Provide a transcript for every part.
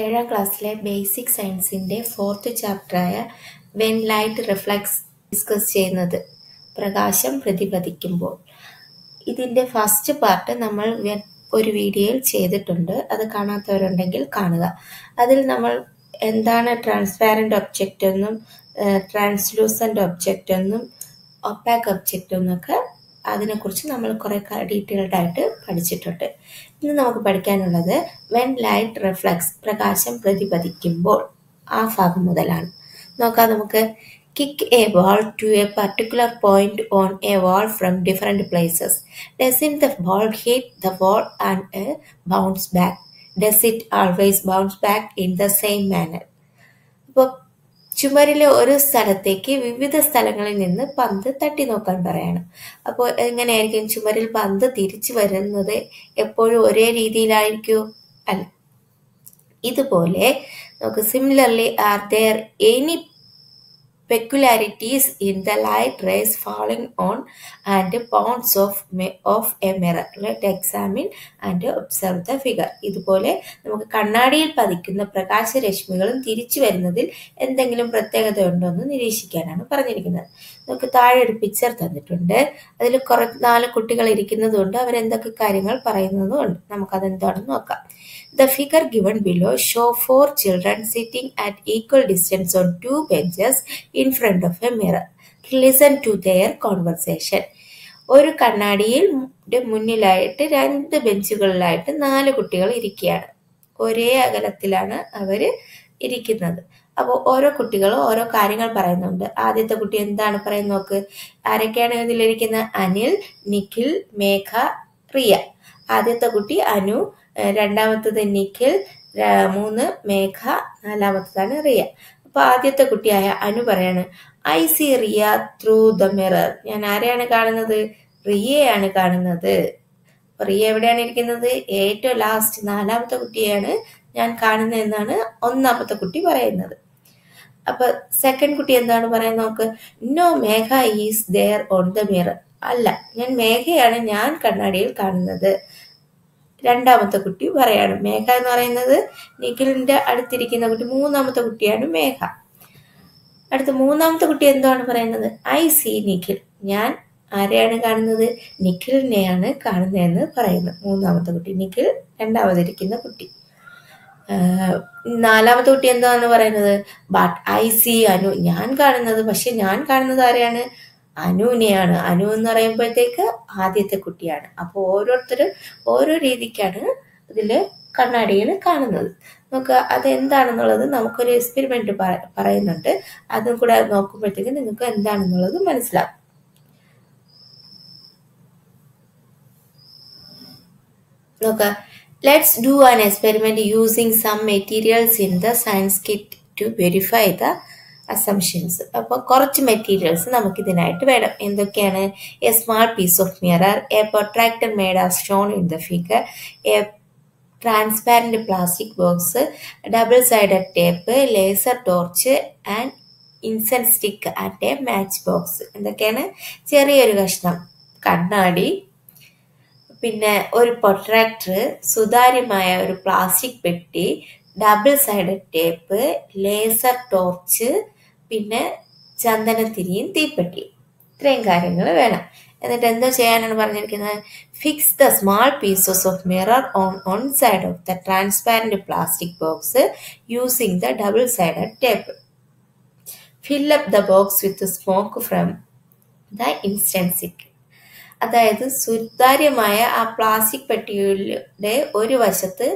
ഏഴാം ക്ലാസ്സിലെ ബേസിക് സയൻസിന്റെ ഫോർത്ത് ചാപ്റ്ററായ വെൻ ലൈറ്റ് റിഫ്ലക്സ് ഡിസ്കസ് ചെയ്യുന്നത്. പ്രകാശം പ്രതിപതിക്കുമ്പോൾ. ഇതിന്റെ ഫസ്റ്റ് പാർട്ട് നമ്മൾ ഒരു വീഡിയോയിൽ ചെയ്തിട്ടുണ്ട്. അത് കാണാത്തവരുണ്ടെങ്കിൽ കാണുക. അതിൽ നമ്മൾ എന്താണ് ട്രാൻസ്പാരന്റ് ഒബ്ജക്റ്റ് എന്നും ട്രാൻസ്ലൂസന്റ് ഒബ്ജക്റ്റ് എന്നും ഒപ്പാക്ക് ഒബ്ജക്റ്റ് എന്നൊക്കെ അതിനെക്കുറിച്ച് നമ്മൾ കുറേ ഡീറ്റെയിൽഡായിട്ട് പഠിച്ചിട്ടുണ്ട്. ഇന്ന് നമുക്ക് പഠിക്കാനുള്ളത് വെൻ ലൈറ്റ് റിഫ്ലക്സ് പ്രകാശം പ്രതിപതിക്കുമ്പോൾ ആ ഭാഗം മുതലാണ്. നോക്കാം നമുക്ക് kick a ball to a particular point on a wall from different places does in the ball hit the wall and bounce back does it always bounce back in the same manner അപ്പോൾ ചുമരിലെ ഒരു സ്ഥലത്തേക്ക് വിവിധ സ്ഥലങ്ങളിൽ നിന്ന് പന്ത് തട്ടി നോക്കാൻ പറയണം. അപ്പോൾ എങ്ങനെയായിരിക്കും ചുമരിൽ പന്ത് തിരിച്ചു വരുന്നത്? എപ്പോഴും ഒരേ രീതിയിലായിരിക്കോ? അല്ല. ഇതുപോലെ നമുക്ക് similarly are there any peculiarities in the light rays falling on and പോൺസ് of, of a mirror. Let examine and observe the figure. ഇതുപോലെ നമുക്ക് കണ്ണാടിയിൽ പതിക്കുന്ന പ്രകാശരശ്മികളും തിരിച്ചു വരുന്നതിൽ എന്തെങ്കിലും പ്രത്യേകത ഉണ്ടോ എന്ന് നിരീക്ഷിക്കാനാണ് പറഞ്ഞിരിക്കുന്നത് നമുക്ക് താഴെ ഒരു പിക്ചർ തന്നിട്ടുണ്ട് അതിൽ കുറച്ച് നാല് കുട്ടികൾ ഇരിക്കുന്നതുകൊണ്ട് അവരെന്തൊക്കെ കാര്യങ്ങൾ പറയുന്നതും ഉണ്ട് നമുക്കതെന്താണെന്ന് നോക്കാം The figure given below show four children sitting at equal distance on two benches in front of a mirror. Listen to their conversation. ഒരു കണ്ണാടിയിൽ മുന്നിലായിട്ട് രണ്ട് ബെഞ്ചുകളിലായിട്ട് നാല് കുട്ടികൾ ഇരിക്കുകയാണ്. ഒരേ അകലത്തിലാണ് അവർ ഇരിക്കുന്നത്. അപ്പോൾ ഓരോ കുട്ടികളും ഓരോ കാര്യങ്ങൾ പറയുന്നുണ്ട്. ആദ്യത്തെ കുട്ടി എന്താണ് പറയുന്നത് നോക്ക്. ആരൊക്കെയാണ് ഇതിലിരിക്കുന്നത്? അനിൽ നിഖിൽ മേഘ റിയ. ആദ്യത്തെ കുട്ടി അനു രണ്ടാമത്തത് നിഖിൽ മൂന്ന് മേഘ നാലാമത്തതാണ് റിയ. അപ്പൊ ആദ്യത്തെ കുട്ടിയായ അനു പറയാണ് I see Riya through the mirror. ഞാൻ ആരെയാണ് കാണുന്നത്? റിയയാണ് കാണുന്നത്. റിയ എവിടെയാണ് ഇരിക്കുന്നത്? ഏറ്റവും ലാസ്റ്റ് നാലാമത്തെ കുട്ടിയാണ് ഞാൻ കാണുന്നത് എന്നാണ് ഒന്നാമത്തെ കുട്ടി പറയുന്നത്. അപ്പൊ സെക്കൻഡ് കുട്ടി എന്താണ് പറയുന്നത് നോക്ക്? No Megha is there on the mirror അല്ല ഞാൻ മേഘയാണ് ഞാൻ കണ്ണാടിയിൽ കാണുന്നത്. രണ്ടാമത്തെ കുട്ടി പറയാണ്. മേഘ എന്ന് പറയുന്നത് നിഖിലിന്റെ അടുത്തിരിക്കുന്ന കുട്ടി മൂന്നാമത്തെ കുട്ടിയാണ് മേഘ. അടുത്ത മൂന്നാമത്തെ കുട്ടി എന്താണ് പറയുന്നത്? I see Nikhil. ഞാൻ ആരെയാണ് കാണുന്നത്? നിഖിലിനെയാണ് കാണുന്നതെന്ന് പറയുന്നു. മൂന്നാമത്തെ കുട്ടി നിഖിൽ രണ്ടാമതിരിക്കുന്ന കുട്ടി. നാലാമത്തെ കുട്ടി എന്താണ് പറയുന്നത്? But I see Anu. ഞാൻ കാണുന്നത്. പക്ഷെ ഞാൻ കാണുന്നത് ആരെയാണ്? അനുവിനെയാണ്. അനു എന്ന് പറയുമ്പോഴത്തേക്ക് ആദ്യത്തെ കുട്ടിയാണ്. അപ്പോൾ ഓരോരുത്തരും ഓരോ രീതിക്കാണ് ഇതിൽ കണ്ണാടിയിൽ കാണുന്നത്. നമുക്ക് അത് എന്താണെന്നുള്ളത് നമുക്കൊരു എക്സ്പെരിമെന്റ് പറയുന്നുണ്ട്. അതും കൂടെ നോക്കുമ്പോഴത്തേക്ക് നിങ്ങൾക്ക് എന്താണെന്നുള്ളത് മനസ്സിലാകും നോക്ക. Let's do an experiment using some materials in the science kit to verify the assumptions അപ്പോൾ കുറച്ച് മെറ്റീരിയൽസ് നമുക്ക് ഇതിനായിട്ട് വേണം. എന്തൊക്കെയാണ്? A small piece of mirror a protractor made as shown in the figure a transparent plastic box double sided tape laser torch and incense stick and a match box എന്തൊക്കെയാണ്? ചെറിയൊരു കഷ്ണം. കണ്ണാടി. പിന്നെ ഒരു പ്രൊട്രാക്ടർ സുതാര്യമായ ഒരു പ്ലാസ്റ്റിക് പെട്ടി double sided tape laser torch പിന്നെ ചന്ദനത്തിരിയും തീപ്പെട്ടിയും. ഇത്രയും കാര്യങ്ങൾ വേണം. എന്നിട്ട് എന്തോ ചെയ്യാനാണ് പറഞ്ഞിരിക്കുന്നത്? Fix the small pieces of mirror on on side of the transparent plastic box using the double sided tape fill up the box with smoke from the incense stick അതായത് സുതാര്യമായ ആ പ്ലാസ്റ്റിക് പെട്ടിയുടെ ഒരു വശത്ത്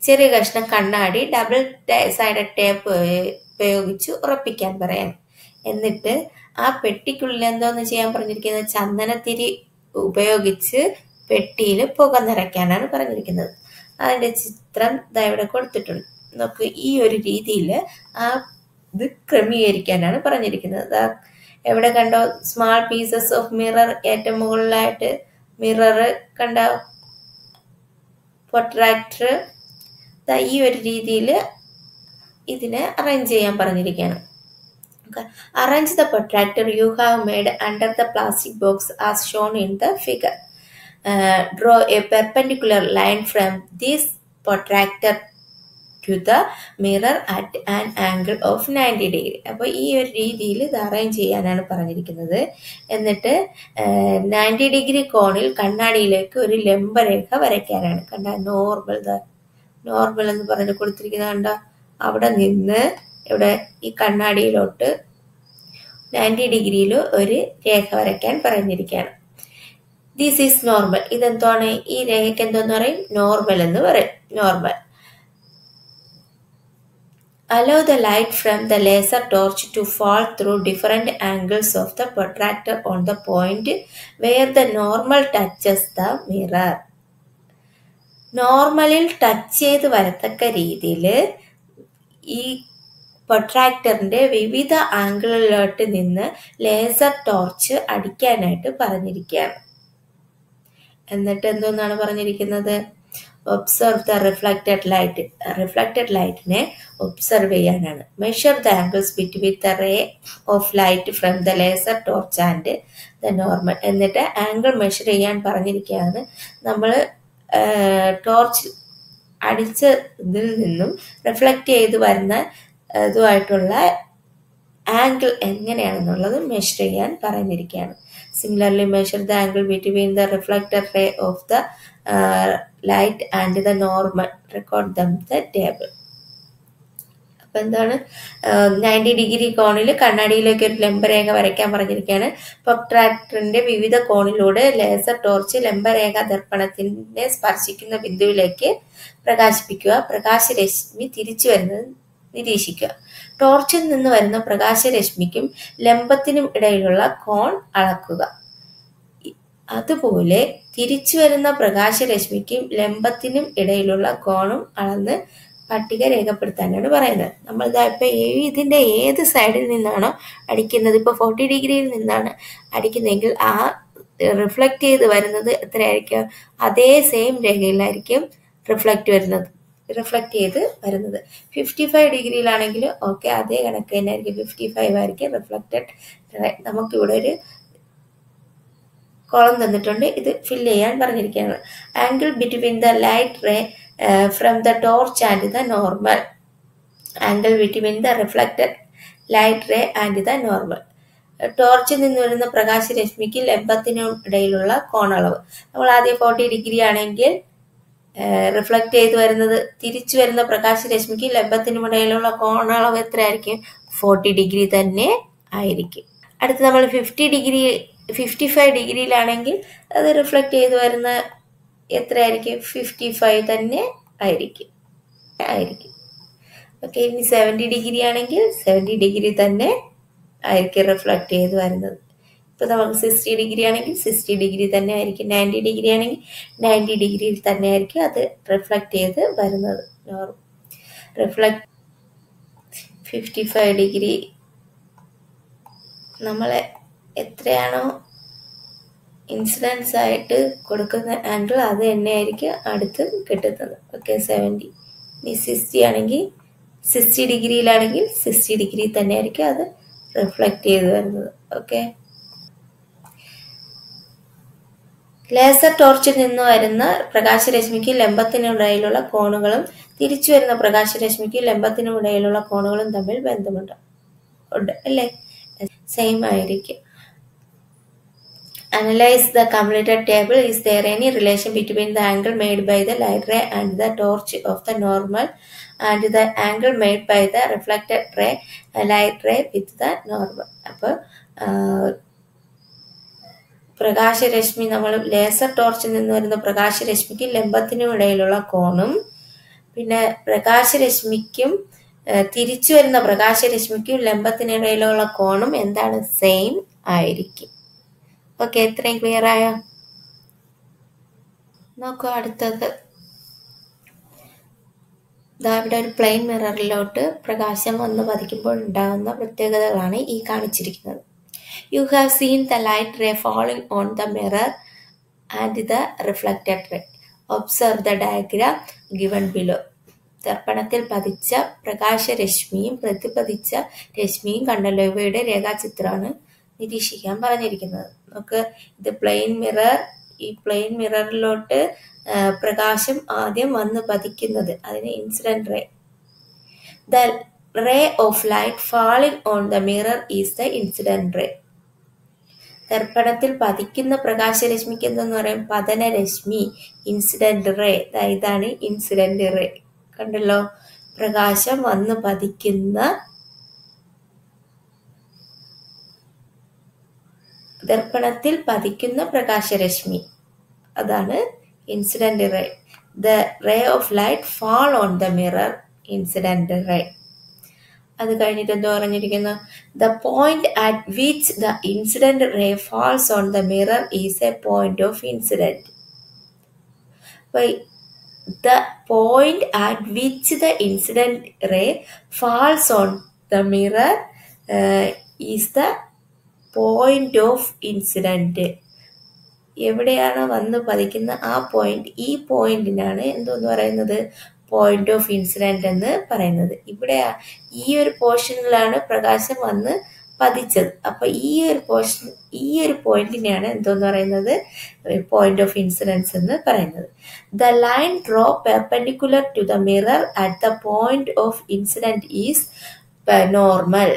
ചെറിയ കഷ്ണം കണ്ണാടി ഡബിൾ സൈഡഡ് ടേപ്പ് ഉപയോഗിച്ച് ഉറപ്പിക്കാൻ പറയാൻ എന്നിട്ട് ആ പെട്ടിക്കുള്ളിൽ എന്തോന്ന് ചെയ്യാൻ പറഞ്ഞിരിക്കുന്നത്? ചന്ദനത്തിരി ഉപയോഗിച്ച് പെട്ടിയിൽ പുക നിറയ്ക്കാനാണ് പറഞ്ഞിരിക്കുന്നത്. അതിന്റെ ചിത്രം ദാ ഇവിടെ കൊടുത്തിട്ടുണ്ട്. നോക്ക് ഈ ഒരു രീതിയിൽ ആ ഇത് ക്രമീകരിക്കാനാണ് പറഞ്ഞിരിക്കുന്നത്. എവിടെ കണ്ടോ? സ്മാൾ പീസസ് ഓഫ് മിറർ ഏറ്റവും മുകളിലായിട്ട് മിറർ കണ്ടോ? പൊട്രാക്ടർ ഈ ഒരു രീതിയിൽ ഇതിനെ അറേഞ്ച് ചെയ്യാൻ പറഞ്ഞിരിക്കുകയാണ്. Arrange the protractor you have made under the plastic box as shown in the figure draw a perpendicular line from this protractor to the mirror at an angle of ninety degree അപ്പോൾ ഈ ഒരു രീതിയിൽ ഇത് arrange ചെയ്യാനാണ് പറഞ്ഞിരിക്കുന്നത്. എന്നിട്ട് ninety degree കോണിൽ കണ്ണാടിയിലേക്ക് ഒരു ലംബരേഖ വരയ്ക്കാനാണ്. കണ്ട നോർമൽ നോർമൽ എന്ന് പറഞ്ഞ് കൊടുത്തിരിക്കുന്നത് കണ്ട? അവിടെ നിന്ന് ഇവിടെ ഈ കണ്ണാടിയിലോട്ട് നയന്റി ഡിഗ്രിയിൽ ഒരു രേഖ വരയ്ക്കാൻ പറഞ്ഞിരിക്കുകയാണ് ദിസ് ഈസ് നോർമൽ ഇതെന്താണ് ഈ രേഖയ്ക്ക് എന്തോന്ന് പറയും നോർമൽ എന്ന് പറയും normal Allow the light from the laser torch to fall through different angles of the protractor on the point where the normal touches the mirror. നോർമലിൽ ടച്ച് ചെയ്ത് വരത്തക്ക രീതിയിൽ ഈ പ്രൊട്രാക്ടറിന്റെ വിവിധ ആംഗിളിലോട്ട് നിന്ന് ലേസർ ടോർച്ച് അടിക്കാനായിട്ട് പറഞ്ഞിരിക്കുകയാണ്. എന്നിട്ട് എന്തോന്നാണ് പറഞ്ഞിരിക്കുന്നത് observe the reflected light reflected ലൈറ്റിനെ observe ചെയ്യാനാണ്. Measure the angles between the ray of light from the laser torch and the normal എന്നിട്ട് ആംഗിൾ മെഷർ ചെയ്യാൻ പറഞ്ഞിരിക്കുകയാണ്. നമ്മൾ ടോർച്ച് അടിച്ച ഇതിൽ നിന്നും റിഫ്ലക്റ്റ് ചെയ്ത് വരുന്ന ഇതുമായിട്ടുള്ള ആംഗിൾ എങ്ങനെയാണെന്നുള്ളത് മെഷർ ചെയ്യാൻ പറഞ്ഞിരിക്കുകയാണ്. Similarly measure the angle between the reflector ray of the light and the normal record them the table അപ്പം എന്താണ് നയന്റി ഡിഗ്രി കോണിൽ കണ്ണാടിയിലേക്ക് ഒരു ലംബരേഖ വരയ്ക്കാൻ പറഞ്ഞിരിക്കുകയാണ് പ്രൊട്രാക്ടറിന്റെ വിവിധ കോണിലൂടെ ലേസർ ടോർച്ച് ലംബരേഖ ദർപ്പണത്തിനെ സ്പർശിക്കുന്ന ബിന്ദുവിലേക്ക് പ്രകാശിപ്പിക്കുക പ്രകാശരശ്മി തിരിച്ചു വരുന്നത് നിരീക്ഷിക്കുക. ടോർച്ചിൽ നിന്ന് വരുന്ന പ്രകാശരശ്മിക്കും ലംബത്തിനും ഇടയിലുള്ള കോൺ അളക്കുക. അതുപോലെ തിരിച്ചു വരുന്ന പ്രകാശരശ്മിക്കും ലംബത്തിനും ഇടയിലുള്ള കോണും അളന്ന് പട്ടിക രേഖപ്പെടുത്താനാണ് പറയുന്നത്. നമ്മൾ ഇതാ ഇപ്പൊ ഇതിന്റെ ഏത് സൈഡിൽ നിന്നാണോ അടിക്കുന്നത്? ഇപ്പൊ ഫോർട്ടി ഡിഗ്രിയിൽ നിന്നാണ് അടിക്കുന്നതെങ്കിൽ ആ റിഫ്ലക്റ്റ് ചെയ്ത് വരുന്നത് എത്രയായിരിക്കും? അതേ സെയിം രേഖയിലായിരിക്കും റിഫ്ലക്റ്റ് വരുന്നത്. റിഫ്ലക്റ്റ് ചെയ്ത് വരുന്നത്. ഫിഫ്റ്റി ഫൈവ് ഡിഗ്രിയിലാണെങ്കിൽ ഓക്കെ അതേ കണക്ക് തന്നെ ആയിരിക്കും ഫിഫ്റ്റി ഫൈവ് ആയിരിക്കും റിഫ്ലക്റ്റഡ് നമുക്കിവിടെ ഒരു കോളം തന്നിട്ടുണ്ട്. ഇത് ഫില്ല് ചെയ്യാൻ പറഞ്ഞിരിക്കുകയാണ്. Angle between the light ray from the torch and the normal angle between the reflected light ray and the normal ടോർച്ചിൽ നിന്ന് വരുന്ന പ്രകാശരശ്മിക്ക് ലംബത്തിനും ഇടയിലുള്ള കോണളവ്. നമ്മൾ ആദ്യം ഫോർട്ടി ഡിഗ്രി ആണെങ്കിൽ റിഫ്ലക്റ്റ് ചെയ്ത് വരുന്നത് തിരിച്ചു വരുന്ന പ്രകാശരശ്മിക്ക് ലംബത്തിനും ഇടയിലുള്ള കോണളവ് എത്രയായിരിക്കും? ഫോർട്ടി ഡിഗ്രി തന്നെ ആയിരിക്കും. അടുത്ത് നമ്മൾ ഫിഫ്റ്റി ഡിഗ്രി ഫിഫ്റ്റി ഫൈവ് ഡിഗ്രിയിലാണെങ്കിൽ അത് റിഫ്ലക്റ്റ് ചെയ്ത് വരുന്ന എത്രയായിരിക്കും? ഫിഫ്റ്റി ഫൈവ് തന്നെ ആയിരിക്കും. ആയിരിക്കും. ഓക്കെ ഇനി സെവന്റി ഡിഗ്രി ആണെങ്കിൽ സെവന്റി ഡിഗ്രി തന്നെ ആയിരിക്കും റിഫ്ലക്റ്റ് ചെയ്ത് വരുന്നത്. ഇപ്പോൾ നമുക്ക് സിക്സ്റ്റി ഡിഗ്രി ആണെങ്കിൽ സിക്സ്റ്റി ഡിഗ്രി തന്നെ ആയിരിക്കും. നയന്റി ഡിഗ്രി ആണെങ്കിൽ നയന്റി ഡിഗ്രിയിൽ തന്നെ ആയിരിക്കും അത് റിഫ്ലക്റ്റ് ചെയ്ത് വരുന്നത്. Normal reflect fifty five degree നമ്മളെ എത്രയാണോ ഇൻസിഡൻസ് ആയിട്ട് കൊടുക്കുന്ന ആംഗിൾ അത് തന്നെയായിരിക്കും അടുത്ത് കിട്ടുന്നത്. ഓക്കെ സെവന്റി ഇനി സിക്സ്റ്റി ആണെങ്കിൽ സിക്സ്റ്റി ഡിഗ്രിയിലാണെങ്കിൽ സിക്സ്റ്റി ഡിഗ്രി തന്നെ ആയിരിക്കും അത് റിഫ്ലക്റ്റ് ചെയ്ത് വരുന്നത്. ഓക്കെ ലേസർ ടോർച്ചിൽ നിന്ന് വരുന്ന പ്രകാശരശ്മിക്ക് ലംബത്തിനിടയിലുള്ള കോണുകളും തിരിച്ചു വരുന്ന പ്രകാശരശ്മിക്ക് ലംബത്തിനിടയിലുള്ള കോണുകളും തമ്മിൽ ബന്ധമുണ്ട്. ഉണ്ട് അല്ലേ? സെയിം ആയിരിക്കും. Analyze the completed table. Is there any relation between the angle made by the light ray and the torch of the normal and the angle made by the reflected ray light ray with the normal? അപ്പോൾ പ്രകാശരശ്മി നമ്മൾ laser ടോർച്ചിൽ നിന്ന് വരുന്ന പ്രകാശരശ്മിക്ക് ലംബത്തിനും ഇടയിലുള്ള കോണും പിന്നെ പ്രകാശരശ്മിക്കും തിരിച്ചു വരുന്ന പ്രകാശരശ്മിക്കും ലംബത്തിനിടയിലുള്ള കോണും എന്താണ് സെയിം ആയിരിക്കും ഓക്കെ ഇത്രയും ക്ലിയർ ആയോ? നോക്കൂ അടുത്തത്. ദാ ഇവിടെ ഒരു പ്ലെയിൻ മിററിലോട്ട് പ്രകാശം വന്ന് പതിക്കുമ്പോൾ ഉണ്ടാകുന്ന പ്രത്യേകതകളാണ് ഈ കാണിച്ചിരിക്കുന്നത്. You have seen the light ray falling on the mirror and the reflected ray observe the diagram given below ദർപ്പണത്തിൽ പതിച്ച പ്രകാശരശ്മിയും പ്രതിപതിച്ച രശ്മിയും കണ്ടല്ലോ. ഇവയുടെ രേഖാചിത്രമാണ് നിരീക്ഷിക്കാൻ പറഞ്ഞിരിക്കുന്നത്. നമുക്ക് ഇത് പ്ലെയിൻ മിറർ ഈ പ്ലെയിൻ മിററിലോട്ട് പ്രകാശം ആദ്യം വന്ന് പതിക്കുന്നത്. അതിന് incident ray the ray of light falling on the mirror is the incident ray ദർപ്പണത്തിൽ പതിക്കുന്ന പ്രകാശരശ്മിക്ക് എന്തെന്ന് പറയും? പതനരശ്മി ഇൻസിഡന്റ് റേ ഇതാണ് ഇൻസിഡന്റ് റേ കണ്ടല്ലോ? പ്രകാശം വന്ന് പതിക്കുന്ന ദർപ്പണത്തിൽ പതിക്കുന്ന പ്രകാശരശ്മി. അതാണ് incident ray the ray of light fall on the mirror incident ray അത് കഴിഞ്ഞിട്ട് എന്തോ പറഞ്ഞിരിക്കുന്നു. The point at which the incident ray falls on the mirror is a point of incident the point at which the incident ray falls on the mirror is the point of incident എവിടെയാണ് വന്ന് പതിക്കുന്ന ആ point ഈ പോയിന്റിനാണ് എന്തോന്ന് പറയുന്നത്? Point of incident എന്ന് പറയുന്നത്. ഇവിടെ ഈ ഒരു പോർഷനിലാണ് പ്രകാശം വന്ന് പതിച്ചത്. അപ്പൊ ഈ ഒരു പോർഷൻ ഈ ഒരു പോയിന്റിനെയാണ് എന്തോന്ന് പറയുന്നത്? പോയിന്റ് ഓഫ് ഇൻസിഡൻസ് എന്ന് പറയുന്നത്. The line draw perpendicular to the mirror at the point of incident is normal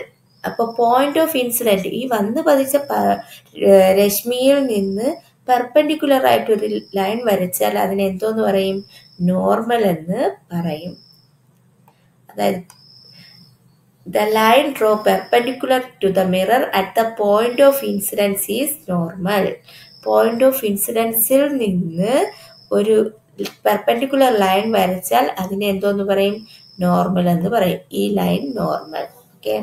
അപ്പൊ പോയിന്റ് ഓഫ് ഇൻസിഡന്റ് ഈ വന്ന് പതിച്ച രശ്മിയിൽ നിന്ന് പെർപെൻഡിക്കുലർ ആയിട്ട് ഒരു ലൈൻ വരച്ചാൽ അതിനെ എന്തോന്ന് പറയും? നോർമൽ എന്ന് പറയും. അതായത് the line draw perpendicular to the mirror at the point of incidence is normal point of ഇൻസിഡൻസിൽ നിന്ന് ഒരു പെർപെൻഡിക്കുലർ ലൈൻ വരച്ചാൽ അതിനെ എന്തോന്ന് പറയും? നോർമൽ എന്ന് പറയും. ഈ ലൈൻ നോർമൽ ഓക്കെ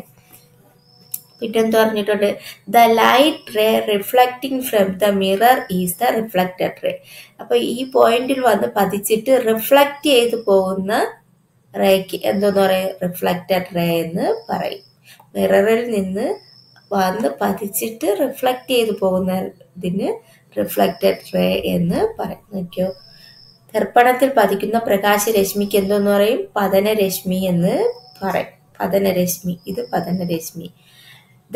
പിന്നെന്ത് പറഞ്ഞിട്ടുണ്ട്. The light ray reflecting from the mirror is the reflected ray അപ്പൊ ഈ പോയിന്റിൽ വന്ന് പതിച്ചിട്ട് റിഫ്ലക്റ്റ് ചെയ്ത് പോകുന്ന റേക്ക് എന്തോന്ന് പറയും? റിഫ്ലക്റ്റഡ് റേ എന്ന് പറയും. മിററിൽ നിന്ന് വന്ന് പതിച്ചിട്ട് റിഫ്ലക്റ്റ് ചെയ്ത് പോകുന്നതിന് റിഫ്ലക്റ്റഡ് റേ എന്ന് പറയും. നോക്കിയോ? ദർപ്പണത്തിൽ പതിക്കുന്ന പ്രകാശരശ്മിക്ക് എന്തോന്ന് പറയും? പതനരശ്മി എന്ന് പറയും. പതനരശ്മി. ഇത് പതനരശ്മി.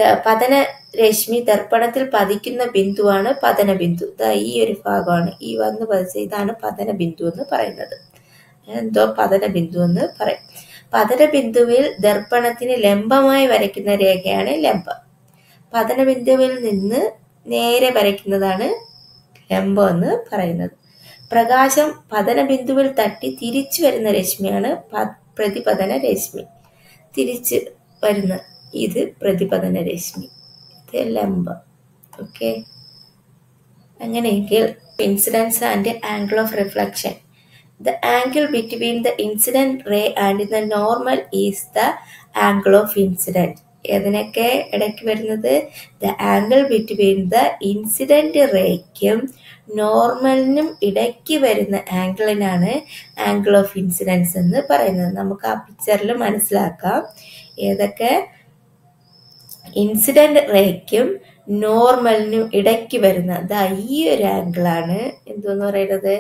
പതന രശ്മി ദർപ്പണത്തിൽ പതിക്കുന്ന ബിന്ദുവാണ് പതന ബിന്ദു ഈ ഒരു ഭാഗമാണ്. ഈ വന്ന് പതിച്ച ഇതാണ് പതന ബിന്ദു എന്ന് പറയുന്നത്. എന്തോ പതന ബിന്ദു എന്ന് പറയും. പതന ബിന്ദുവിൽ ദർപ്പണത്തിന് ലംബമായി വരയ്ക്കുന്ന രേഖയാണ് ലംബം. പതന ബിന്ദുവിൽ നിന്ന് നേരെ വരയ്ക്കുന്നതാണ് ലംബം എന്ന് പറയുന്നത്. പ്രകാശം പതന ബിന്ദുവിൽ തട്ടി തിരിച്ചു വരുന്ന രശ്മിയാണ് പ്രതിപതന രശ്മി. തിരിച്ച് വരുന്ന ഇത് പ്രതിപതന രശ്മി. ഇത് ലംബം. ഓക്കെ? അങ്ങനെയെങ്കിൽ incidence and angle of reflection the angle between the incident ray and the normal is the angle of incident ഏതിനൊക്കെ ഇടയ്ക്ക് വരുന്നത്? The angle between the incident റേക്കും നോർമലിനും ഇടയ്ക്ക് വരുന്ന ആംഗിളിനാണ് ആംഗിൾ ഓഫ് ഇൻസിഡൻസ് എന്ന് പറയുന്നത്. നമുക്ക് ആ പിക്ചറിൽ മനസ്സിലാക്കാം. ഏതൊക്കെ? ഇൻസിഡന്റ് റേക്കും നോർമലിനും ഇടയ്ക്ക് വരുന്ന ദാ ഈ ഒരു ആംഗിളാണ് എന്തോന്ന് പറയുന്നത്?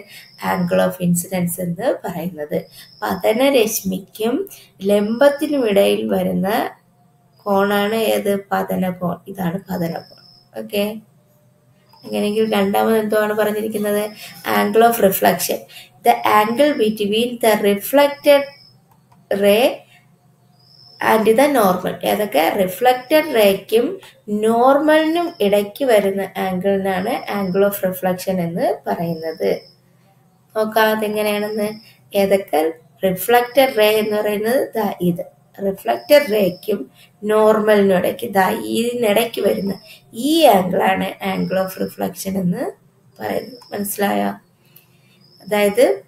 ആംഗിൾ ഓഫ് ഇൻസിഡൻസ് എന്ന് പറയുന്നത്. പതനരശ്മിക്കും ലംബത്തിനും ഇടയിൽ വരുന്ന കോണാണ് ഏത്? പതന കോൺ ഇതാണ് പതന കോൺ ഓക്കെ അങ്ങനെയെങ്കിൽ രണ്ടാമത് എന്തുവാണ് പറഞ്ഞിരിക്കുന്നത്? Angle of reflection the angle between the reflected ray and the normal. ഏതൊക്കെ? റിഫ്ലക്റ്റഡ് റേക്കും നോർമലിനും ഇടയ്ക്ക് വരുന്ന ആംഗിളിനാണ് ആംഗിൾ ഓഫ് റിഫ്ലക്ഷൻ എന്ന് പറയുന്നത്. നോക്കാം അതെങ്ങനെയാണെന്ന്. ഏതൊക്കെ? റിഫ്ലക്റ്റഡ് റേ എന്ന് പറയുന്നത് ദാ ഇത്. റിഫ്ലക്റ്റഡ് റേക്കും നോർമലിനും ഇടയ്ക്ക് ദാ ഇതിനിടയ്ക്ക് വരുന്ന ഈ ആംഗിളാണ് ആംഗിൾ ഓഫ് റിഫ്ലക്ഷൻ എന്ന് പറയുന്നത്. മനസ്സിലായോ? അതായത്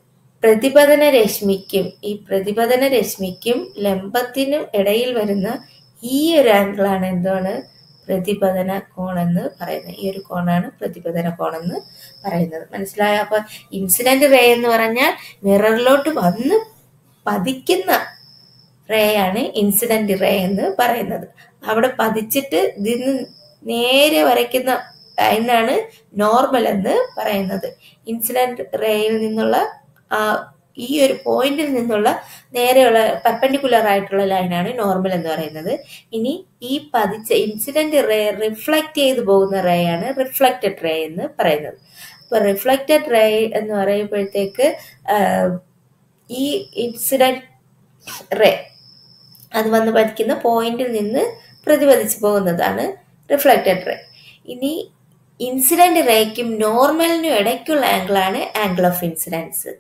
പ്രതിപതന രശ്മിക്കും ഈ പ്രതിപതന രശ്മിക്കും ലംബത്തിനും ഇടയിൽ വരുന്ന ഈ ഒരു ആംഗിളാണ് എന്താണ് പ്രതിപതന കോണെന്ന് പറയുന്നത്. ഈ ഒരു കോണാണ് പ്രതിപതന കോണെന്ന് പറയുന്നത്. മനസ്സിലായോ? അപ്പൊ ഇൻസിഡന്റ് റേ എന്ന് പറഞ്ഞാൽ മിററിലോട്ട് വന്ന് പതിക്കുന്ന റേ ആണ് ഇൻസിഡന്റ് റേ എന്ന് പറയുന്നത്. അവിടെ പതിച്ചിട്ട് ഇതിന് നേരെ വരയ്ക്കുന്ന ലൈനാണ് നോർമൽ എന്ന് പറയുന്നത്. ഇൻസിഡന്റ് റേയിൽ നിന്നുള്ള ഈ ഒരു പോയിന്റിൽ നിന്നുള്ള നേരെയുള്ള പെർപെൻഡിക്കുലർ ആയിട്ടുള്ള ലൈനാണ് നോർമൽ എന്ന് പറയുന്നത്. ഇനി ഈ പതിച്ച ഇൻസിഡന്റ് റേ റിഫ്ലക്റ്റ് ചെയ്ത് പോകുന്ന റേ ആണ് റിഫ്ലക്റ്റഡ് റേ എന്ന് പറയുന്നത്. അപ്പൊ റിഫ്ലക്റ്റഡ് റേ എന്ന് പറയുമ്പോഴത്തേക്ക് ഈ ഇൻസിഡന്റ് റേ അത് വന്ന് പതിക്കുന്ന പോയിന്റിൽ നിന്ന് പ്രതിപതിച്ചു പോകുന്നതാണ് റിഫ്ലക്റ്റഡ് റേ ഇനി ഇൻസിഡന്റ് റേക്കും നോർമലിനും ഇടയ്ക്കുള്ള ആംഗിളാണ് ആംഗിൾ ഓഫ് ഇൻസിഡൻസ്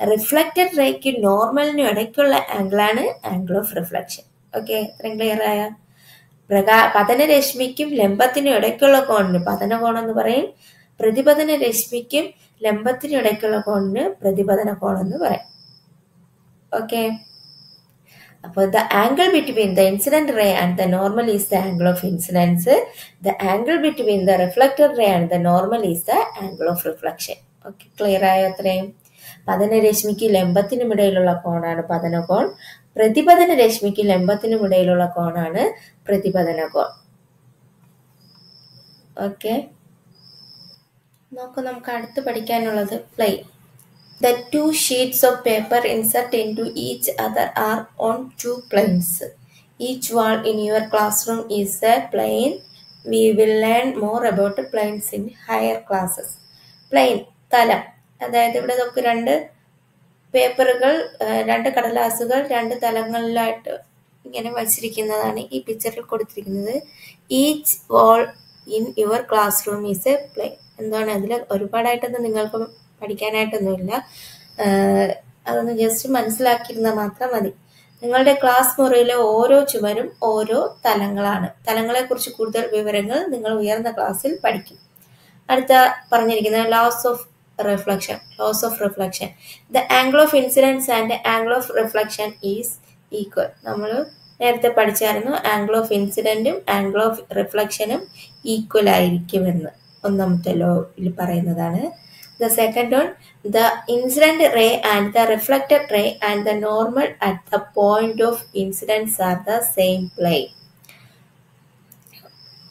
റിഫ്ലക്റ്റഡ് റേക്ക് നോർമലിനും ഇടയ്ക്കുള്ള ആംഗിളാണ് ആംഗിൾ ഓഫ് റിഫ്ലക്ഷൻ ഓക്കെ ഇത്രയും ക്ലിയർ ആയ? പ്രകാ പതനരശ്മിക്കും ലംബത്തിനും ഇടയ്ക്കുള്ള കോണിന് പതന കോണം എന്ന് പറയും. പ്രതിപതന രശ്മിക്കും ലംബത്തിനും ഇടയ്ക്കുള്ള കോണിന് പ്രതിപതന കോണം എന്ന് പറയും. ഓക്കെ അപ്പോൾ the angle between the incident ray and the normal is the angle of incidence the angle between the reflected ray and the normal is the angle of reflection okay clear ആയോ അത്രയും? പതന രശ്മിക്ക് ലംബത്തിനുമിടയിലുള്ള കോണാണ് പതനകോൺ പ്രതിപതന രശ്മിക്ക് ലംബത്തിനുമിടയിലുള്ള കോണാണ് പ്രതിപതന കോൺ. Okay. നോക്കൂ നമുക്ക് അടുത്ത് പഠിക്കാനുള്ളത് plane the two sheets of paper insert in to each other are on two planes. Each wall in your class is a plane. We will learn more about planes in higher classes. Plane തലം. അതായത് ഇവിടെ നമുക്ക് രണ്ട് പേപ്പറുകൾ രണ്ട് കടലാസുകൾ രണ്ട് തലങ്ങളിലായിട്ട് ഇങ്ങനെ വച്ചിരിക്കുന്നതാണ് ഈ പിക്ചറിൽ കൊടുത്തിരിക്കുന്നത്. Each wall in your class is a plane എന്താണ് അതിൽ ഒരുപാടായിട്ടൊന്നും നിങ്ങൾക്ക് പഠിക്കാനായിട്ടൊന്നുമില്ല. അതൊന്ന് ജസ്റ്റ് മനസ്സിലാക്കിയിരുന്നാൽ മാത്രം മതി. നിങ്ങളുടെ ക്ലാസ് മുറിയിലെ ഓരോ ചുമരും ഓരോ തലങ്ങളാണ്. തലങ്ങളെക്കുറിച്ച് കൂടുതൽ വിവരങ്ങൾ നിങ്ങൾ ഉയർന്ന ക്ലാസ്സിൽ പഠിക്കും. അടുത്ത പറഞ്ഞിരിക്കുന്ന laws of reflection laws of reflection the angle of incidence and angle of reflection is equal നമ്മൾ നേരത്തെ പഠിച്ചായിരുന്നു ആംഗിൾ ഓഫ് ഇൻസിഡന്റും ആംഗിൾ ഓഫ് റിഫ്ലക്ഷനും ഈക്വൽ ആയിരിക്കുമെന്ന് ഒന്നാമത്തെ ലോയിൽ പറയുന്നതാണ്. The second one, the incident ray and the reflected ray and the normal at the point of incidence are the same plane.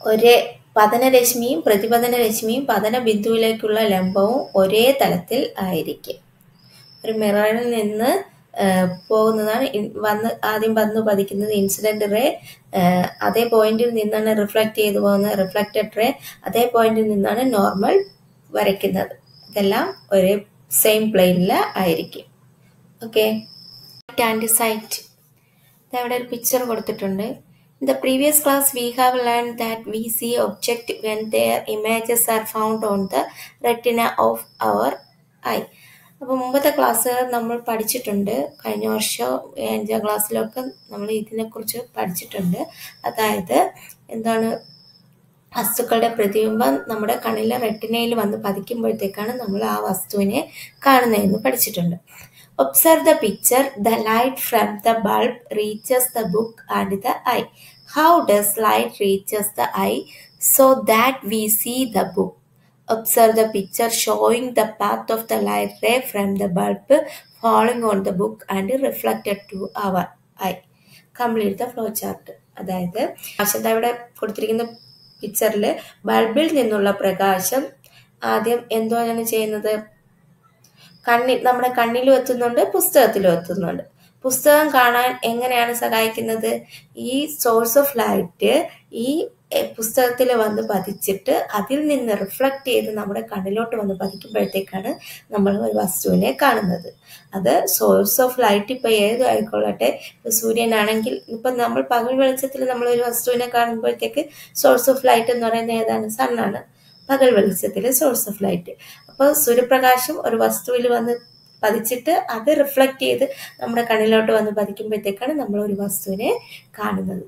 ഒരേ പതനരശ്മിയും പ്രതിപതന രശ്മിയും പതന ബിന്ദുവിലേക്കുള്ള ലംബവും ഒരേ തലത്തിൽ ആയിരിക്കും. ഒരു മിററിൽ നിന്ന് പോകുന്നതാണ് വന്ന് ആദ്യം വന്ന് പതിക്കുന്നത് ഇൻസിഡന്റ് റേ അതേ പോയിന്റിൽ നിന്നാണ് റിഫ്ലക്റ്റ് ചെയ്തു പോകുന്നത് റിഫ്ലക്റ്റഡ് റേ അതേ പോയിന്റിൽ നിന്നാണ് നോർമൽ വരയ്ക്കുന്നത്. ഇതെല്ലാം ഒരേ സെയിം പ്ലെയിനിൽ ആയിരിക്കും. ഓക്കെ ആൻഡ് സൈറ്റ് അവിടെ ഒരു പിക്ചർ കൊടുത്തിട്ടുണ്ട്. ഇൻ the previous class, we have learned that we see object when their images are found on the retina of our eye. അപ്പോൾ മുമ്പത്തെ ക്ലാസ്സുകൾ നമ്മൾ പഠിച്ചിട്ടുണ്ട്. കഴിഞ്ഞ വർഷം അഞ്ചാം ക്ലാസ്സിലൊക്കെ നമ്മൾ ഇതിനെക്കുറിച്ച് പഠിച്ചിട്ടുണ്ട്. അതായത് എന്താണ്? വസ്തുക്കളുടെ പ്രതിബിംബം നമ്മുടെ കണ്ണിലെ റെറ്റിനയിൽ വന്ന് പതിക്കുമ്പോഴത്തേക്കാണ് നമ്മൾ ആ വസ്തുവിനെ കാണുന്നതെന്ന് പഠിച്ചിട്ടുണ്ട്. Observe the picture the light from the bulb reaches the book and the eye how does light reaches the eye so that we see the book observe the picture showing the path of the light ray from the bulb following on the book and reflected to our eye complete the flow chart അതായത് ആശന്ത ഇവിടെ കൊടുത്തിരിക്കുന്ന പിക്ചറിൽ ബൾബിൽ നിന്നുള്ള പ്രകാശം ആദ്യം എന്താണ് ചെയ്യുന്നത്? കണ്ണിൽ നമ്മുടെ കണ്ണിലും എത്തുന്നുണ്ട് പുസ്തകത്തിലും എത്തുന്നുണ്ട്. പുസ്തകം കാണാൻ എങ്ങനെയാണ് സഹായിക്കുന്നത്? ഈ സോഴ്സ് ഓഫ് ലൈറ്റ് ഈ പുസ്തകത്തിൽ വന്ന് പതിച്ചിട്ട് അതിൽ നിന്ന് റിഫ്ലക്റ്റ് ചെയ്ത് നമ്മുടെ കണ്ണിലോട്ട് വന്ന് പതിക്കുമ്പോഴത്തേക്കാണ് നമ്മൾ ഒരു വസ്തുവിനെ കാണുന്നത്. അത് സോഴ്സ് ഓഫ് ലൈറ്റ് ഇപ്പോൾ ഏതും ആയിക്കൊള്ളട്ടെ ഇപ്പോൾ സൂര്യനാണെങ്കിൽ ഇപ്പം നമ്മൾ പകൽ വെളിച്ചത്തിൽ നമ്മൾ ഒരു വസ്തുവിനെ കാണുമ്പോഴത്തേക്ക് സോഴ്സ് ഓഫ് ലൈറ്റ് എന്ന് പറയുന്നത് ഏതാണ്? സണ്ണാണ് പകൽ വെളിച്ചത്തിലെ സോഴ്സ് ഓഫ് ലൈറ്റ് അപ്പോൾ സൂര്യപ്രകാശം ഒരു വസ്തുവിൽ വന്ന് പതിച്ചിട്ട് അത് റിഫ്ലക്റ്റ് ചെയ്ത് നമ്മുടെ കണ്ണിലോട്ട് വന്ന് പതിക്കുമ്പോഴത്തേക്കാണ് നമ്മൾ ഒരു വസ്തുവിനെ കാണുന്നത്.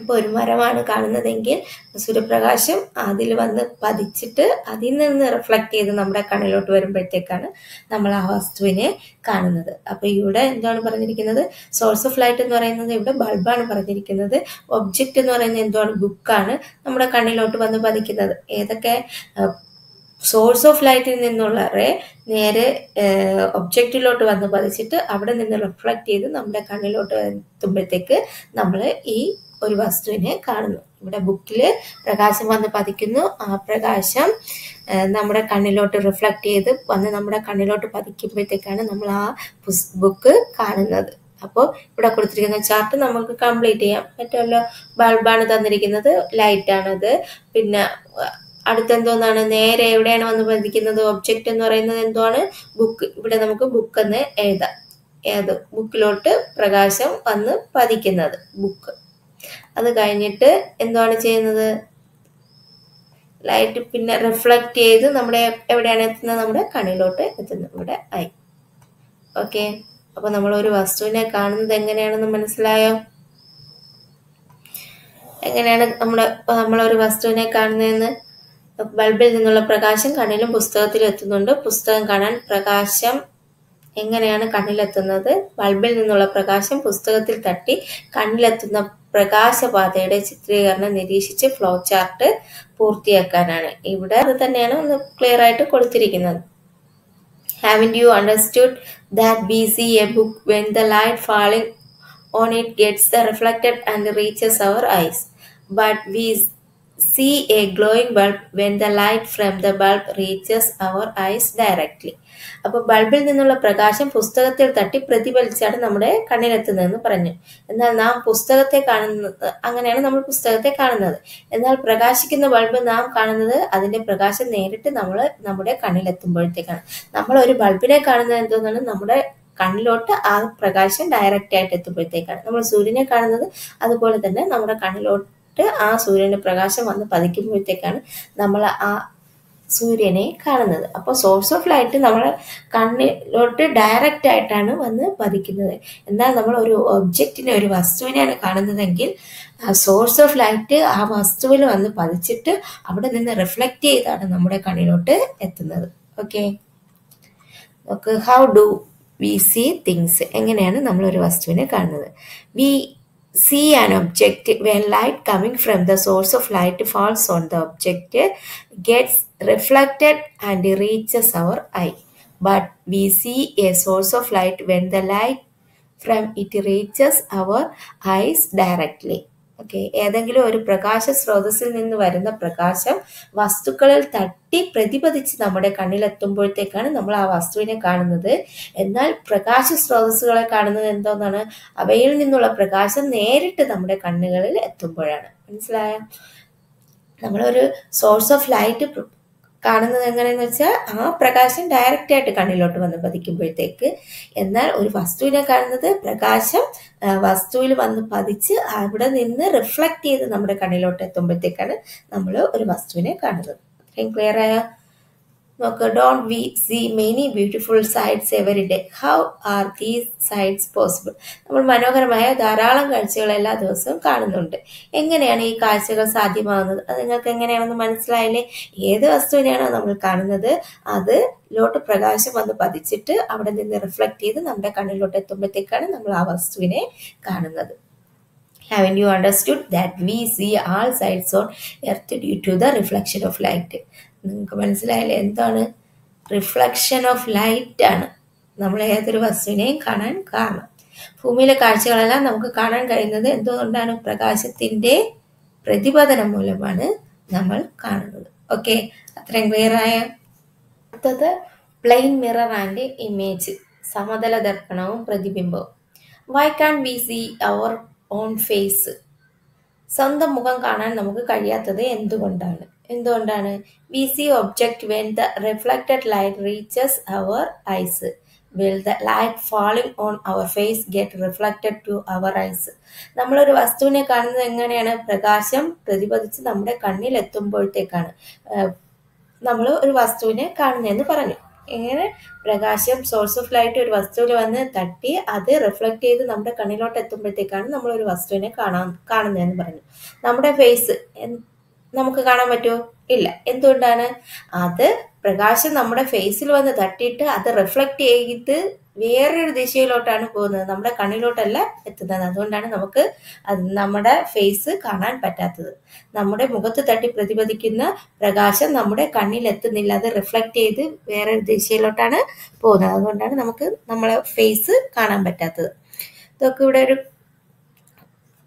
ഇപ്പോൾ ഒരു മരമാണ് കാണുന്നതെങ്കിൽ സൂര്യപ്രകാശം അതിൽ വന്ന് പതിച്ചിട്ട് അതിൽ നിന്ന് റിഫ്ലക്റ്റ് ചെയ്ത് നമ്മുടെ കണ്ണിലോട്ട് വരുമ്പോഴത്തേക്കാണ് നമ്മൾ ആ വസ്തുവിനെ കാണുന്നത്. അപ്പോൾ ഇവിടെ എന്താണ് പറഞ്ഞിരിക്കുന്നത്? സോഴ്സ് ഓഫ് ലൈറ്റ് എന്ന് പറയുന്നത് ഇവിടെ ബൾബാണ് പറഞ്ഞിരിക്കുന്നത്. ഒബ്ജക്റ്റ് എന്ന് പറയുന്നത് എന്താണ് ബുക്കാണ് നമ്മുടെ കണ്ണിലോട്ട് വന്ന് പതിക്കുന്നത്. ഏതൊക്കെ? സോഴ്സ് ഓഫ് ലൈറ്റിൽ നിന്നുള്ള റേ നേരെ ഒബ്ജക്റ്റിലോട്ട് വന്ന് പതിച്ചിട്ട് അവിടെ നിന്ന് റിഫ്ലക്റ്റ് ചെയ്ത് നമ്മുടെ കണ്ണിലോട്ട് എത്തുമ്പോഴത്തേക്ക് നമ്മൾ ഈ ഒരു വസ്തുവിനെ കാണുന്നു. ഇവിടെ ബുക്കിൽ പ്രകാശം വന്ന് പതിക്കുന്നു. ആ പ്രകാശം നമ്മുടെ കണ്ണിലോട്ട് റിഫ്ലക്റ്റ് ചെയ്ത് വന്ന് നമ്മുടെ കണ്ണിലോട്ട് പതിക്കുമ്പോഴത്തേക്കാണ് നമ്മൾ ആ ബുക്ക് കാണുന്നത്. അപ്പോൾ ഇവിടെ കൊടുത്തിരിക്കുന്ന ചാർട്ട് നമുക്ക് കംപ്ലീറ്റ് ചെയ്യാം. പറ്റുമല്ലോ ബൾബാണ് തന്നിരിക്കുന്നത്. ലൈറ്റാണത് പിന്നെ അടുത്തെന്തോന്നാണ്? നേരെ എവിടെയാണ് വന്ന് പതിക്കുന്നത്? ഒബ്ജക്റ്റ് എന്ന് പറയുന്നത് എന്താണ് ബുക്ക് ഇവിടെ നമുക്ക് ബുക്ക് എന്ന് എഴുതാം. ഏത്? ബുക്കിലോട്ട് പ്രകാശം വന്ന് പതിക്കുന്നത്. ബുക്ക് അത് കഴിഞ്ഞിട്ട് എന്താണ് ചെയ്യുന്നത്? ലൈറ്റ് പിന്നെ റിഫ്ലക്റ്റ് ചെയ്ത് നമ്മുടെ എവിടെയാണ് എത്തുന്നത്? നമ്മുടെ കണ്ണിലോട്ട് എത്തുന്നത്. ഇവിടെ ഐ ഓക്കെ അപ്പൊ നമ്മൾ ഒരു വസ്തുവിനെ കാണുന്നത് എങ്ങനെയാണെന്ന് മനസ്സിലായോ? എങ്ങനെയാണ് നമ്മുടെ നമ്മളൊരു വസ്തുവിനെ കാണുന്നതെന്ന്? ബൾബിൽ നിന്നുള്ള പ്രകാശം കണ്ണിലും പുസ്തകത്തിലും എത്തുന്നുണ്ട്. പുസ്തകം കാണാൻ പ്രകാശം എങ്ങനെയാണ് കണ്ണിലെത്തുന്നത്? ബൾബിൽ നിന്നുള്ള പ്രകാശം പുസ്തകത്തിൽ തട്ടി കണ്ണിലെത്തുന്ന പ്രകാശപാതയുടെ ചിത്രീകരണം നിരീക്ഷിച്ച് ഫ്ലോ ചാർട്ട് പൂർത്തിയാക്കാനാണ്. ഇവിടെ അത് തന്നെയാണ് ഒന്ന് ക്ലിയർ ആയിട്ട് കൊടുത്തിരിക്കുന്നത്. Have in you understood that we see a book when the light falling on it gets the reflected and reaches our eyes but we see a glowing bulb when the light from the bulb reaches our eyes directly അപ്പോൾ ബൾബിൽ നിന്നുള്ള പ്രകാശം പുസ്തകത്തിൽ തട്ടി പ്രതിഫലിച്ചാണ് നമ്മുടെ കണ്ണിലെത്തുന്നതെന്ന് പറഞ്ഞു. എന്നാൽ നാം പുസ്തകത്തെ കാണുന്നത് അങ്ങനെയാണ് നമ്മൾ പുസ്തകത്തെ കാണുന്നത്. എന്നാൽ പ്രകാശിക്കുന്ന ബൾബ് നാം കാണുന്നത് അതിന്റെ പ്രകാശം നേരിട്ട് നമ്മൾ നമ്മുടെ കണ്ണിലെത്തുമ്പോഴത്തേക്കാണ്. നമ്മൾ ഒരു ബൾബിനെ കാണുന്നത് എന്തോന്നാണ്? നമ്മുടെ കണ്ണിലോട്ട് ആ പ്രകാശം ഡയറക്റ്റ് ആയിട്ട് എത്തുമ്പോഴത്തേക്കാണ്. നമ്മൾ സൂര്യനെ കാണുന്നത് അതുപോലെ തന്നെ നമ്മുടെ കണ്ണിലോട്ട് ആ സൂര്യന്റെ പ്രകാശം വന്ന് പതിക്കുമ്പോഴത്തേക്കാണ് നമ്മൾ ആ സൂര്യനെ കാണുന്നത്. അപ്പോൾ സോഴ്സ് ഓഫ് ലൈറ്റ് നമ്മുടെ കണ്ണിലോട്ട് ഡയറക്റ്റ് ആയിട്ടാണ് വന്ന് പതിക്കുന്നത്. എന്നാൽ നമ്മൾ ഒരു ഒബ്ജക്റ്റിനെ ഒരു വസ്തുവിനെയാണ് കാണുന്നതെങ്കിൽ സോഴ്സ് ഓഫ് ലൈറ്റ് ആ വസ്തുവിൽ വന്ന് പതിച്ചിട്ട് അവിടെ നിന്ന് റിഫ്ലക്റ്റ് ചെയ്താണ് നമ്മുടെ കണ്ണിലോട്ട് എത്തുന്നത്. Okay okay how do we see things എങ്ങനെയാണ് നമ്മൾ ഒരു വസ്തുവിനെ കാണുന്നത്? We see an object when light coming from the source of light falls on the object gets reflected and reaches our eye. But we see a source of light when the light from it reaches our eyes directly okay ഏതെങ്കിലും ഒരു പ്രകാശ സ്രോതസ്സിൽ നിന്ന് വരുന്ന പ്രകാശം വസ്തുക്കളിൽ തട്ടി പ്രതിപതിച്ച് നമ്മുടെ കണ്ണിലെത്തുമ്പോഴത്തേക്കാണ് നമ്മൾ ആ വസ്തുവിനെ കാണുന്നത്. എന്നാൽ പ്രകാശ സ്രോതസ്സുകളെ കാണുന്നത് എന്തോന്നാണ്? അവയിൽ നിന്നുള്ള പ്രകാശം നേരിട്ട് നമ്മുടെ കണ്ണുകളിൽ എത്തുമ്പോഴാണ്. മനസ്സിലായ? നമ്മളൊരു സോഴ്സ് ഓഫ് ലൈറ്റ് കാണുന്നത് എങ്ങനെയെന്ന് വെച്ചാൽ ആ പ്രകാശം ഡയറക്റ്റ് ആയിട്ട് കണ്ണിലോട്ട് വന്ന് പതിക്കുമ്പോഴത്തേക്ക്. എന്നാൽ ഒരു വസ്തുവിനെ കാണുന്നത് പ്രകാശം വസ്തുവിൽ വന്ന് പതിച്ച് അവിടെ നിന്ന് റിഫ്ലക്റ്റ് ചെയ്ത് നമ്മുടെ കണ്ണിലോട്ട് എത്തുമ്പോഴത്തേക്കാണ് നമ്മൾ ഒരു വസ്തുവിനെ കാണുന്നത്. അത്രയും ക്ലിയർ ആയ? Don't we see many beautiful sights every day how are these sights possible നമ്മൾ മനോഹരമായ ധാരാളം കാഴ്ചകൾ എല്ലാ ദിവസവും കാണുന്നുണ്ട്. എങ്ങനെയാണ് ഈ കാഴ്ചകൾ സാധ്യമാകുന്നത്? അത് നിങ്ങൾക്ക് എങ്ങനെയാണെന്ന് മനസ്സിലായില്ലേ? ഏത് വസ്തുവിനെയാണോ നമ്മൾ കാണുന്നത് അത് ലോട്ട് പ്രകാശം വന്ന് പതിച്ചിട്ട് അവിടെ നിന്ന് റിഫ്ലക്ട് ചെയ്ത് നമ്മുടെ കണ്ണിലോട്ട് എത്തുമ്പോഴത്തേക്കാണ് നമ്മൾ ആ വസ്തുവിനെ കാണുന്നത്. Haven't you understood that we see all sights on earth due to the reflection of light? നിങ്ങൾക്ക് മനസ്സിലായില്ലേ? എന്താണ്? റിഫ്ലക്ഷൻ ഓഫ് ലൈറ്റ് ആണ്. നമ്മൾ ഏതൊരു വസ്തുവിനെയും കാണാൻ കാരണം ഭൂമിയിലെ കാഴ്ചകളെല്ലാം നമുക്ക് കാണാൻ കഴിയുന്നത് എന്തുകൊണ്ടാണ്? പ്രകാശത്തിന്റെ പ്രതിപതനം മൂലമാണ് നമ്മൾ കാണുന്നത്. ഓക്കെ അത്രയും ക്ലിയർ ആയ? അടുത്തത് പ്ലെയിൻ മിറർ ആൻഡ് ഇമേജ് സമതല ദർപ്പണവും പ്രതിബിംബവും. Why can't we see our own face സ്വന്തം മുഖം കാണാൻ നമുക്ക് കഴിയാത്തത് എന്തുകൊണ്ടാണ്? എന്തുകൊണ്ടാണ്? We see object when the reflected light reaches our eyes will the light falling on our face get reflected to our eyes നമ്മളൊരു വസ്തുവിനെ കാണുന്നത് എങ്ങനെയാണ്? പ്രകാശം പ്രതിപതിച്ച് നമ്മുടെ കണ്ണിൽ എത്തുമ്പോഴത്തേക്കാണ്. നമ്മൾ ഒരു വസ്തുവിനെ കാണുന്നതെന്ന് പറഞ്ഞു. എങ്ങനെ പ്രകാശം സോഴ്സ് ഓഫ് ലൈറ്റ് ഒരു വസ്തുവിൽ വന്ന് തട്ടി അത് റിഫ്ലക്ട് ചെയ്ത് നമ്മുടെ കണ്ണിലോട്ട് എത്തുമ്പോഴത്തേക്കാണ് നമ്മൾ ഒരു വസ്തുവിനെ കാണാൻ കാണുന്നതെന്ന് പറഞ്ഞു. നമ്മുടെ ഫേസ് നമുക്ക് കാണാൻ പറ്റുമോ? ഇല്ല. എന്തുകൊണ്ടാണ്? അത് പ്രകാശം നമ്മുടെ ഫേസിൽ വന്ന് തട്ടിയിട്ട് അത് റിഫ്ലക്ട് ചെയ്ത് വേറൊരു ദിശയിലോട്ടാണ് പോകുന്നത്. നമ്മുടെ കണ്ണിലോട്ടല്ല എത്തുന്നത്. അതുകൊണ്ടാണ് നമുക്ക് നമ്മുടെ ഫേസ് കാണാൻ പറ്റാത്തത്. നമ്മുടെ മുഖത്ത് തട്ടി പ്രതിപദിക്കുന്ന പ്രകാശം നമ്മുടെ കണ്ണിൽ എത്തുന്നില്ല. അത് റിഫ്ലക്റ്റ് ചെയ്ത് വേറൊരു ദിശയിലോട്ടാണ് പോകുന്നത്. അതുകൊണ്ടാണ് നമുക്ക് നമ്മളെ ഫേസ് കാണാൻ പറ്റാത്തത്. ഇതൊക്കെ ഇവിടെ ഒരു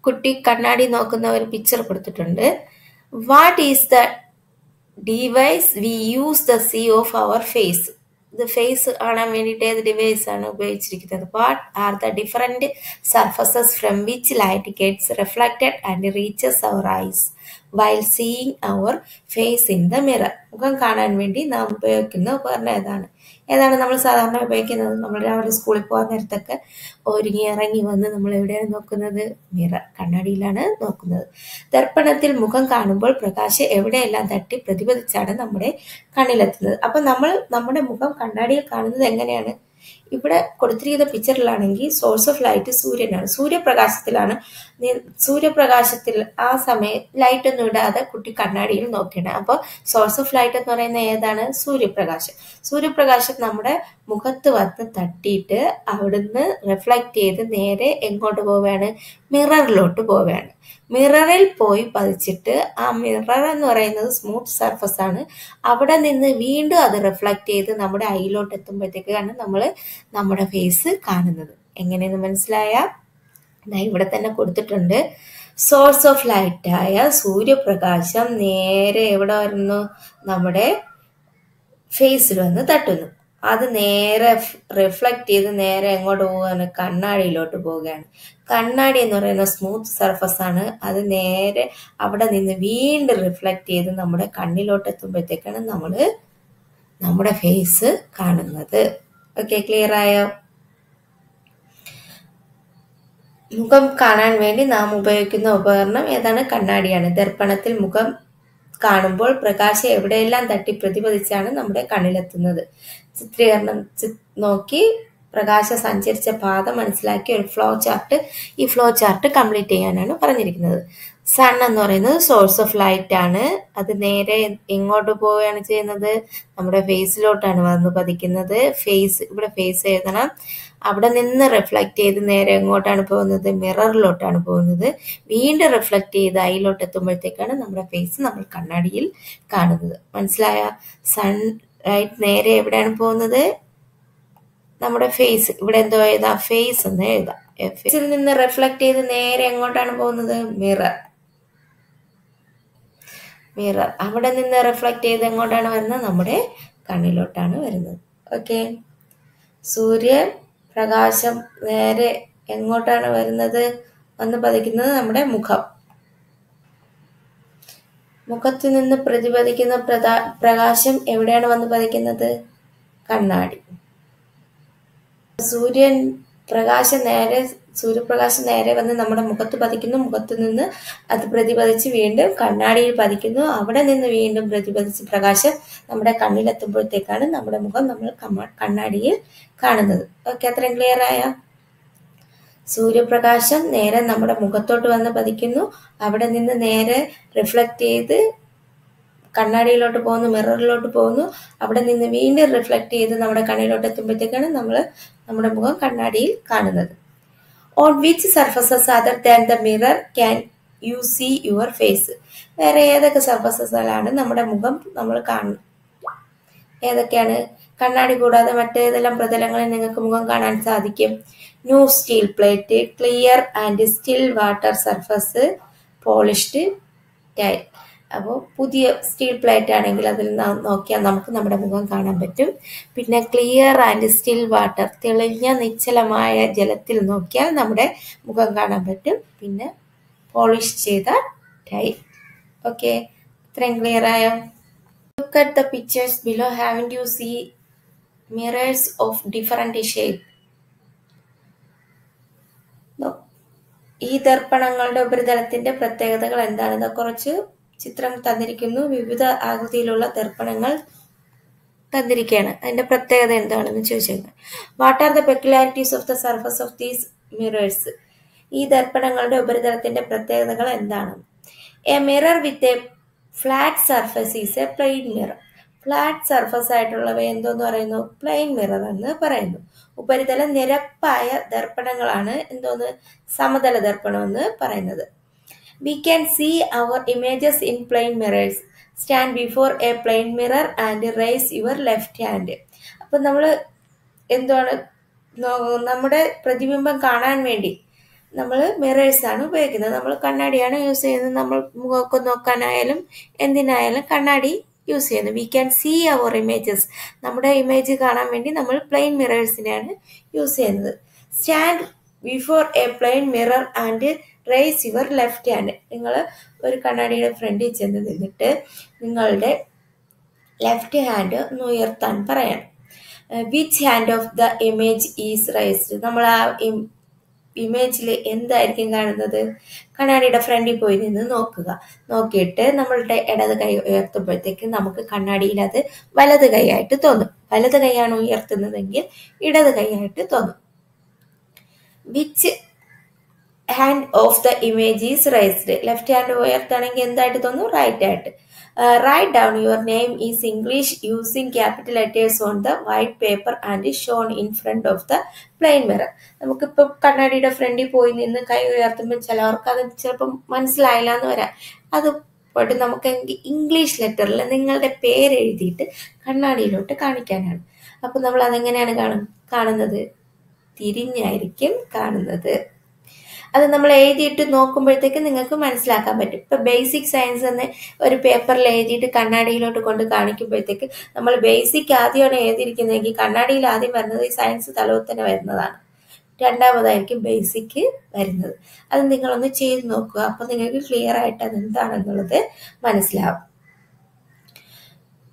കുട്ടി കണ്ണാടി നോക്കുന്ന ഒരു പിക്ചർ കൊടുത്തിട്ടുണ്ട്. What is the device we use the see of our face ഇത് ഫേസ് കാണാൻ വേണ്ടിയിട്ട് ഏത് ഡിവൈസ് ആണ് ഉപയോഗിച്ചിരിക്കുന്നത്? What are the different surfaces from which light gets reflected and reaches our eyes while seeing our face in the mirror മുഖം കാണാൻ വേണ്ടി നാം ഉപയോഗിക്കുന്ന ഉപകരണം ഏതാണ്? ഏതാണ് നമ്മൾ സാധാരണ ഉപയോഗിക്കുന്നത്? നമ്മൾ രാവിലെ സ്കൂളിൽ പോകാൻ നേരത്തൊക്കെ ഒരുങ്ങി ഇറങ്ങി വന്ന് നമ്മൾ എവിടെയാണ് നോക്കുന്നത്? മിറർ കണ്ണാടിയിലാണ് നോക്കുന്നത്. ദർപ്പണത്തിൽ മുഖം കാണുമ്പോൾ പ്രകാശം എവിടെയെല്ലാം തട്ടി പ്രതിഫലിച്ചാണ് നമ്മുടെ കണ്ണിലെത്തുന്നത്. അപ്പം നമ്മൾ നമ്മുടെ മുഖം കണ്ണാടിയിൽ കാണുന്നത് എങ്ങനെയാണ്? ഇവിടെ കൊടുത്തിരിക്കുന്ന പിക്ചറിലാണെങ്കിൽ സോഴ്സ് ഓഫ് ലൈറ്റ് സൂര്യനാണ്. സൂര്യപ്രകാശത്തിലാണ്. സൂര്യപ്രകാശത്തിൽ ആ സമയം ലൈറ്റ് ഒന്നും ഇടാതെ കുട്ടി കണ്ണാടിയിൽ നോക്കിയാണ് അപ്പോൾ സോഴ്സ് ഓഫ് ലൈറ്റ് എന്ന് പറയുന്നത് ഏതാണ്? സൂര്യപ്രകാശം. സൂര്യപ്രകാശം നമ്മുടെ മുഖത്ത് വന്ന് തട്ടിയിട്ട് അവിടുന്ന് റിഫ്ലക്റ്റ് ചെയ്ത് നേരെ എങ്ങോട്ട് പോവുകയാണ്? മിററിലോട്ട് പോവുകയാണ്. മിററിൽ പോയി പതിച്ചിട്ട് ആ മിറർ എന്ന് പറയുന്നത് സ്മൂത്ത് സർഫസ് ആണ്. അവിടെ നിന്ന് വീണ്ടും അത് റിഫ്ലക്റ്റ് ചെയ്ത് നമ്മുടെ ഐയിലോട്ട് എത്തുമ്പോഴത്തേക്കാണ് നമ്മൾ നമ്മുടെ ഫേസ് കാണുന്നത്. എങ്ങനെയെന്ന് മനസ്സിലായ? ഇവിടെ തന്നെ കൊടുത്തിട്ടുണ്ട്. സോഴ്സ് ഓഫ് ലൈറ്റ് ആയ സൂര്യപ്രകാശം നേരെ എവിടെ വരുന്നു? നമ്മുടെ ഫേസിൽ വന്ന് തട്ടുന്നു. അത് നേരെ റിഫ്ലക്റ്റ് ചെയ്ത് നേരെ എങ്ങോട്ട് പോവുകയാണ്? കണ്ണാടിയിലോട്ട് പോവുകയാണ്. കണ്ണാടി എന്ന് പറയുന്ന സ്മൂത്ത് സർഫസ് ആണ്. അത് നേരെ അവിടെ നിന്ന് വീണ്ടും റിഫ്ലക്റ്റ് ചെയ്ത് നമ്മുടെ കണ്ണിലോട്ട് എത്തുമ്പോഴത്തേക്കാണ് നമ്മൾ നമ്മുടെ ഫേസ് കാണുന്നത്. ഓക്കെ ക്ലിയർ ആയോ? മുഖം കാണാൻ വേണ്ടി നാം ഉപയോഗിക്കുന്ന ഉപകരണം ഏതാണ്? കണ്ണാടിയാണ്. ദർപ്പണത്തിൽ മുഖം കാണുമ്പോൾ പ്രകാശം എവിടെയെല്ലാം തട്ടി പ്രതിപതിച്ചാണ് നമ്മുടെ കണ്ണിലെത്തുന്നത്? ചിത്രീകരണം നോക്കി പ്രകാശം സഞ്ചരിച്ച പാത മനസ്സിലാക്കി ഒരു ഫ്ലോ ചാർട്ട് ഈ ഫ്ലോ ചാർട്ട് കംപ്ലീറ്റ് ചെയ്യാനാണ് പറഞ്ഞിരിക്കുന്നത്. സൺ എന്ന് പറയുന്നത് സോഴ്സ് ഓഫ് ലൈറ്റ് ആണ്. അത് നേരെ എങ്ങോട്ട് പോവുകയാണ് ചെയ്യുന്നത്? നമ്മുടെ ഫേസിലോട്ടാണ് വന്ന് പതിക്കുന്നത്. ഫേസ് ഇവിടെ ഫേസ് എഴുതണം. അവിടെ നിന്ന് റിഫ്ലക്റ്റ് ചെയ്ത് നേരെ എങ്ങോട്ടാണ് പോകുന്നത്? മിററിലോട്ടാണ് പോകുന്നത്. വീണ്ടും റിഫ്ലക്റ്റ് ചെയ്ത് അതിലോട്ട് എത്തുമ്പോഴത്തേക്കാണ് നമ്മുടെ ഫേസ് നമ്മൾ കണ്ണാടിയിൽ കാണുന്നത്. മനസ്സിലായ? സൺ ലൈറ്റ് നേരെ എവിടെയാണ് പോകുന്നത്? നമ്മുടെ ഫേസ് ഇവിടെ എന്തോ എഴുതാം ഫേസ് എന്ന് എഴുതാം. ഫേസിൽ നിന്ന് റിഫ്ലക്ട് ചെയ്ത് നേരെ എങ്ങോട്ടാണ് പോകുന്നത്? മിറർ മിറർ അവിടെ നിന്ന് റിഫ്ലക്ട് ചെയ്ത് എങ്ങോട്ടാണ് വരുന്നത്? നമ്മുടെ കണ്ണിലോട്ടാണ് വരുന്നത്. ഓക്കെ സൂര്യൻ പ്രകാശം നേരെ എങ്ങോട്ടാണ് വരുന്നത്? വന്ന് പതിക്കുന്നത് നമ്മുടെ മുഖം. മുഖത്ത് നിന്ന് പ്രതിപതിക്കുന്ന പ്രകാശം എവിടെയാണ് വന്ന് പതിക്കുന്നത്? കണ്ണാടി. സൂര്യൻ പ്രകാശം നേരെ സൂര്യപ്രകാശം നേരെ വന്ന് നമ്മുടെ മുഖത്ത് പതിക്കുന്നു. മുഖത്ത് നിന്ന് അത് പ്രതിപതിച്ച് വീണ്ടും കണ്ണാടിയിൽ പതിക്കുന്നു. അവിടെ നിന്ന് വീണ്ടും പ്രതിപതിച്ച് പ്രകാശം നമ്മുടെ കണ്ണിലെത്തുമ്പോഴത്തേക്കാണ് നമ്മുടെ മുഖം നമ്മൾ കണ്ണാടിയിൽ കാണുന്നത്. ഓക്കെ അത്രയും ക്ലിയർ ആയ? സൂര്യപ്രകാശം നേരെ നമ്മുടെ മുഖത്തോട്ട് വന്ന് പതിക്കുന്നു. അവിടെ നിന്ന് നേരെ റിഫ്ലക്റ്റ് ചെയ്ത് കണ്ണാടിയിലോട്ട് പോകുന്നു മിററിലോട്ട് പോകുന്നു. അവിടെ നിന്ന് വീണ്ടും റിഫ്ലക്റ്റ് ചെയ്ത് നമ്മുടെ കണ്ണിലോട്ട് എത്തുമ്പോഴത്തേക്കാണ് നമ്മൾ നമ്മുടെ മുഖം കണ്ണാടിയിൽ കാണുന്നത്. On which surfaces other than the mirror can you see your face വേറെ ഏതൊക്കെ സർഫസസുകളാണ് നമ്മുടെ മുഖം നമ്മൾ കാണുന്നത്? ഏതൊക്കെയാണ്? കണ്ണാടി കൂടാതെ മറ്റേതെല്ലാം പ്രതലങ്ങളിൽ നിങ്ങൾക്ക് മുഖം കാണാൻ സാധിക്കും. New steel plate clear and still water surface polished tile അപ്പോൾ പുതിയ സ്റ്റീൽ പ്ലേറ്റ് ആണെങ്കിൽ അതിൽ നോക്കിയാൽ നമുക്ക് നമ്മുടെ മുഖം കാണാൻ പറ്റും. പിന്നെ ക്ലിയർ ആൻഡ് സ്റ്റിൽ വാട്ടർ തെളിഞ്ഞ നിശ്ചലമായ ജലത്തിൽ നോക്കിയാൽ നമ്മുടെ മുഖം കാണാൻ പറ്റും. പിന്നെ പോളിഷ് ചെയ്ത ടൈ ഓക്കെ ഇത്രയും ക്ലിയർ ആയോ? Look at the pictures below have you see mirrors of different shape ഈ ദർപ്പണങ്ങളുടെ ഉപരിതലത്തിന്റെ പ്രത്യേകതകൾ എന്താണെന്ന് കുറച്ച് ചിത്രം തന്നിരിക്കുന്നു. വിവിധ ആകൃതിയിലുള്ള ദർപ്പണങ്ങൾ തന്നിരിക്കുകയാണ്. അതിന്റെ പ്രത്യേകത എന്താണെന്ന് ചോദിച്ചാൽ what are the peculiarities of the surface of these mirrors ഈ ദർപ്പണങ്ങളുടെ ഉപരിതലത്തിന്റെ പ്രത്യേകതകൾ എന്താണ്? A mirror with a flat surface is a plane mirror flat surface ആയിട്ടുള്ളവ എന്തോന്ന് പറയുന്നു? പ്ലെയിൻ മിറർ എന്ന് പറയുന്നു. ഉപരിതല നിരപ്പായ ദർപ്പണങ്ങളാണ് എന്തോന്ന്? സമതല ദർപ്പണം എന്ന് പറയുന്നത്. We can see our images in plane mirrors stand before a plane mirror and raise your left hand അപ്പം നമ്മൾ എന്താണ്? നമ്മുടെ പ്രതിബിംബം കാണാൻ വേണ്ടി നമ്മൾ മിറേഴ്സാണ് ഉപയോഗിക്കുന്നത്. നമ്മൾ കണ്ണാടിയാണ് യൂസ് ചെയ്യുന്നത്. നമ്മൾ മുഖമൊക്കെ നോക്കാനായാലും എന്തിനായാലും കണ്ണാടി യൂസ് ചെയ്യുന്നത് we can see our images നമ്മുടെ ഇമേജ് കാണാൻ വേണ്ടി നമ്മൾ പ്ലെയിൻ മിറേഴ്സിനെയാണ് യൂസ് ചെയ്യുന്നത്. Stand before a plane mirror and raise your left hand നിങ്ങൾ ഒരു കണ്ണാടിയുടെ ഫ്രണ്ടിൽ ചെന്ന് നിന്നിട്ട് നിങ്ങളുടെ ലെഫ്റ്റ് ഹാൻഡ് ഒന്ന് ഉയർത്താൻ പറയണം. Which hand of the image is raised നമ്മൾ ആ ഇമേജിൽ എന്തായിരിക്കും കാണുന്നത്? കണ്ണാടിയുടെ ഫ്രണ്ടിൽ പോയി നിന്ന് നോക്കുക. നോക്കിയിട്ട് നമ്മളുടെ ഇടത് കൈ ഉയർത്തുമ്പോഴത്തേക്ക് നമുക്ക് കണ്ണാടിയിൽ അത് വലത് കൈയായിട്ട് തോന്നും. വലത് കൈയാണ് ഉയർത്തുന്നതെങ്കിൽ ഇടത് കൈയായിട്ട് തോന്നും. Which hand of the image is raised left hand ഉയർത്താണെങ്കിൽ എന്തായിട്ട് തോന്നും റൈറ്റ് ആയിട്ട്. Right down your name is English using capital letters on the white paper and shown in front of the plane mirror നമുക്കിപ്പോൾ കണ്ണാടിയുടെ ഫ്രണ്ടിൽ പോയി നിന്ന് കൈ ഉയർത്തുമ്പോൾ ചിലവർക്ക് അത് ചിലപ്പം മനസ്സിലായില്ല എന്ന് വരാം. അത് പോയിട്ട് നമുക്ക് ഇംഗ്ലീഷ് ലെറ്ററിൽ നിങ്ങളുടെ പേര് എഴുതിയിട്ട് കണ്ണാടിയിലോട്ട് കാണിക്കാനാണ്. അപ്പം നമ്മൾ അതെങ്ങനെയാണ് കാണും? കാണുന്നത്? തിരിഞ്ഞായിരിക്കും കാണുന്നത്. അത് നമ്മൾ എഴുതിയിട്ട് നോക്കുമ്പോഴത്തേക്ക് നിങ്ങൾക്ക് മനസ്സിലാക്കാൻ പറ്റും. ഇപ്പൊ ബേസിക് സയൻസ് എന്ന് ഒരു പേപ്പറിൽ എഴുതിയിട്ട് കണ്ണാടിയിലോട്ട് കൊണ്ട് കാണിക്കുമ്പോഴത്തേക്ക് നമ്മൾ ബേസിക് ആദ്യമാണ് എഴുതിയിരിക്കുന്നതെങ്കിൽ കണ്ണാടിയിൽ ആദ്യം വരുന്നത് ഈ സയൻസ് തലവത്തന്നെ വരുന്നതാണ്. രണ്ടാമതായിരിക്കും ബേസിക് വരുന്നത്. അത് നിങ്ങളൊന്ന് ചെയ്ത് നോക്കുക. അപ്പൊ നിങ്ങൾക്ക് ക്ലിയർ ആയിട്ട് അത് എന്താണെന്നുള്ളത് മനസ്സിലാവും.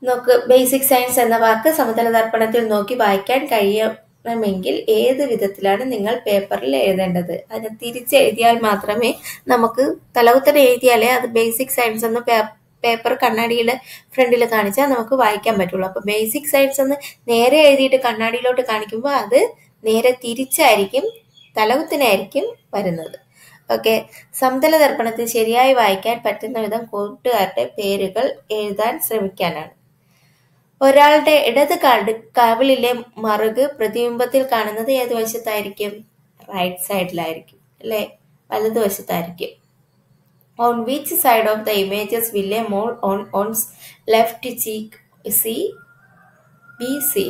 നോക്ക് ബേസിക് സയൻസ് എന്ന വാക്ക് സമതല ദർപ്പണത്തിൽ നോക്കി വായിക്കാൻ കഴിയണമെങ്കിൽ ഏത് വിധത്തിലാണ് നിങ്ങൾ പേപ്പറിൽ എഴുതേണ്ടത്? അതിനെ തിരിച്ചെഴുതിയാൽ മാത്രമേ നമുക്ക് തലകുത്തനെ എഴുതിയാലേ അത് ബേസിക് സയൻസ് എന്ന് പേപ്പർ കണ്ണാടിയുടെ ഫ്രണ്ടിൽ കാണിച്ചാൽ നമുക്ക് വായിക്കാൻ പറ്റുള്ളൂ. അപ്പൊ ബേസിക് സയൻസ് എന്ന് നേരെ എഴുതിയിട്ട് കണ്ണാടിയിലോട്ട് കാണിക്കുമ്പോൾ അത് നേരെ തിരിച്ചായിരിക്കും തലവുത്തിനായിരിക്കും വരുന്നത്. ഓക്കെ സമതല ദർപ്പണത്തിൽ ശരിയായി വായിക്കാൻ പറ്റുന്ന വിധം കൂട്ടുകാരുടെ പേരുകൾ എഴുതാൻ ശ്രമിക്കാനാണ്. ഒരാളുടെ ഇടത് കാട് കവിളിലെ മറുക് പ്രതിബിംബത്തിൽ കാണുന്നത് ഏത് വശത്തായിരിക്കും? റൈറ്റ് സൈഡിലായിരിക്കും അല്ലേ? വലതുവശത്തായിരിക്കും on which side of the images will mole on one's left cheek C B C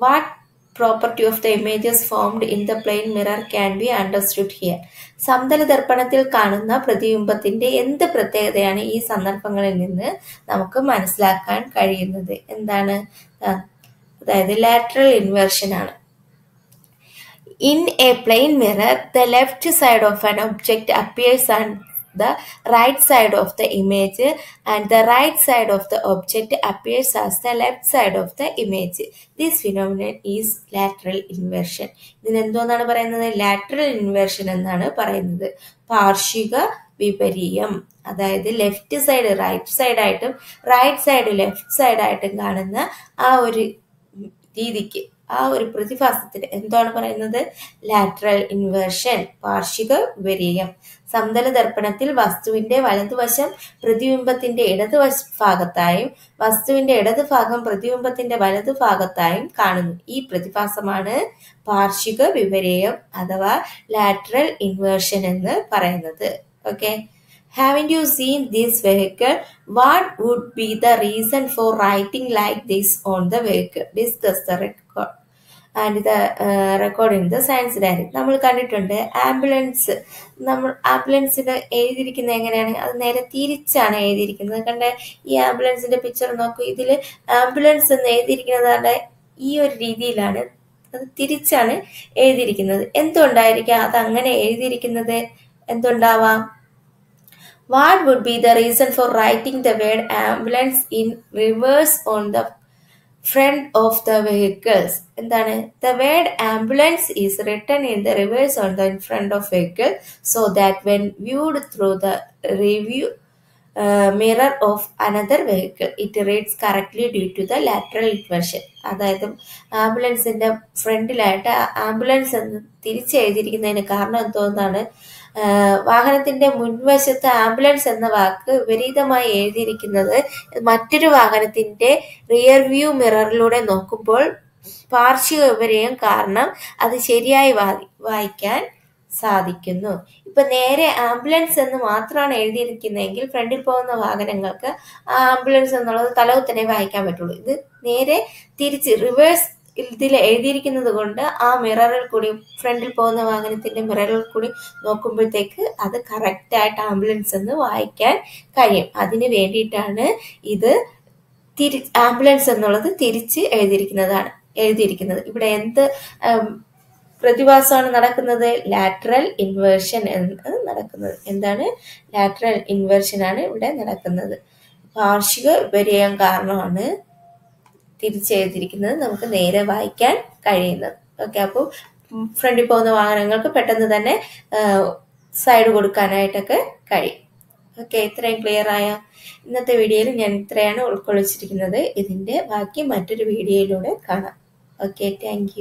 what property of the images formed in the plane mirror can be understood here സമതല ദർപ്പണത്തിൽ കാണുന്ന പ്രതിബിംബത്തിന്റെ എന്ത് പ്രത്യേകതയാണ് ഈ സന്ദർഭങ്ങളിൽ നിന്ന് നമുക്ക് മനസ്സിലാക്കാൻ കഴിയുന്നത്? എന്താണ്? അതായത് ലാറ്ററൽ ഇൻവേർഷൻ ആണ്. In a plane mirror the left side of an object appears and the right side of the image and the right side of the object appears as the left side of the image. This phenomenon is lateral inversion. ഇതിന് എന്തോന്നാണ് പറയുന്നത്? Lateral inversion എന്നാണ് പറയുന്നത്. പാർഷിക വിപരീയം. അതായത് left side right side ആയിട്ടും right side left സൈഡായിട്ടും കാണുന്ന ആ ഒരു രീതിക്ക് ആ ഒരു പ്രതിഭാസത്തിന് എന്താണ് പറയുന്നത്? ലാറ്ററൽ ഇൻവേർഷൻ പാർഷിക വിപരീയം. സമതല ദർപ്പണത്തിൽ വസ്തുവിന്റെ വലതുവശം പ്രതിബിംബത്തിന്റെ ഇടതുവശ ഭാഗത്തായും വസ്തുവിന്റെ ഇടത് ഭാഗം പ്രതിബിംബത്തിന്റെ വലതു ഭാഗത്തായും കാണുന്നു ഈ പ്രതിഭാസമാണ് പാർഷിക വിപരീയം അഥവാ ലാറ്ററൽ ഇൻവേർഷൻ എന്ന് പറയുന്നത് okay Haven't you seen this vehicle? What would be the reason for writing like this on the vehicle Discuss the record. And the recording the science diary നമ്മൾ കണ്ടിട്ടുണ്ട് ആംബുലൻസ്. നമ്മൾ ആംബുലൻസിന് എഴുതിയിരിക്കുന്നത് എങ്ങനെയാണ്? അത് നേരെ തിരിച്ചാണ് എഴുതിയിരിക്കുന്നത്. കണ്ട ഈ ആംബുലൻസിന്റെ പിക്ചർ നോക്കൂ. ഇതിൽ ആംബുലൻസ് എന്ന് എഴുതിയിരിക്കുന്നത് ഈ ഒരു രീതിയിലാണ് അത് തിരിച്ചാണ് എഴുതിയിരിക്കുന്നത്. എന്തുകൊണ്ടായിരിക്കാം അത് അങ്ങനെ എഴുതിയിരിക്കുന്നത്? എന്തുണ്ടാവാം? What would be the reason for writing the word ambulance in reverse on the front of the vehicles? എന്താണ് ambulance is written in the reverse on the in front of vehicle so that when viewed through the review uh, mirror of another vehicle it reads correctly due to the lateral inversion അതായത് ആംബുലൻസിന്റെ ഫ്രണ്ടിലായിട്ട് ambulance തിരിച്ചെഴുതിയിരിക്കുന്നതിന് കാരണം എന്തോന്നാണ് വാഹനത്തിന്റെ മുൻവശത്ത് ambulance എന്ന വാക്ക് വിപരീതമായി എഴുതിയിരിക്കുന്നത്. മറ്റൊരു വാഹനത്തിന്റെ റിയർ വ്യൂ മിററിലൂടെ നോക്കുമ്പോൾ പാർശ്വിക വിപര്യം കാരണം അത് ശരിയായി വായിക്കാൻ സാധിക്കുന്നു. ഇപ്പൊ നേരെ ആംബുലൻസ് എന്ന് മാത്രമാണ് എഴുതിയിരിക്കുന്നതെങ്കിൽ ഫ്രണ്ടിൽ പോകുന്ന വാഹനങ്ങൾക്ക് ആ ആംബുലൻസ് എന്നുള്ളത് തലവ് തന്നെ വായിക്കാൻ പറ്റുള്ളൂ. ഇത് നേരെ തിരിച്ച് റിവേഴ്സ് ഇതിൽ എഴുതിയിരിക്കുന്നത് കൊണ്ട് ആ മിററിൽ കൂടി ഫ്രണ്ടിൽ പോകുന്ന വാഹനത്തിന്റെ മിററിൽ കൂടി നോക്കുമ്പോഴത്തേക്ക് അത് കറക്റ്റായിട്ട് ആംബുലൻസ് എന്ന് വായിക്കാൻ കഴിയും. അതിന് വേണ്ടിയിട്ടാണ് ഇത് തിരി ആംബുലൻസ് എന്നുള്ളത് തിരിച്ച് എഴുതിയിരിക്കുന്നതാണ് എഴുതിയിരിക്കുന്നത്. ഇവിടെ എന്ത് പ്രതിഭാസമാണ് നടക്കുന്നത്? ലാറ്ററൽ ഇൻവേർഷൻ എന്ന് നടക്കുന്നത്. എന്താണ്? ലാറ്ററൽ ഇൻവേർഷൻ ആണ് ഇവിടെ നടക്കുന്നത്. വാർഷിക വിപര്യം കാരണമാണ് തിരിച്ചെഴുതിയിരിക്കുന്നത് നമുക്ക് നേരെ വായിക്കാൻ കഴിയുന്നത്. ഓക്കെ അപ്പോൾ ഫ്രണ്ടിൽ പോകുന്ന വാഹനങ്ങൾക്ക് പെട്ടെന്ന് തന്നെ സൈഡ് കൊടുക്കാനായിട്ടൊക്കെ കഴിയും. ഓക്കെ ഇത്രയും ക്ലിയർ ആയ ഇന്നത്തെ വീഡിയോയിൽ ഞാൻ ഇത്രയാണ് ഉൾക്കൊള്ളിച്ചിരിക്കുന്നത്. ഇതിന്റെ ബാക്കി മറ്റൊരു വീഡിയോയിലൂടെ കാണാം. Okay thank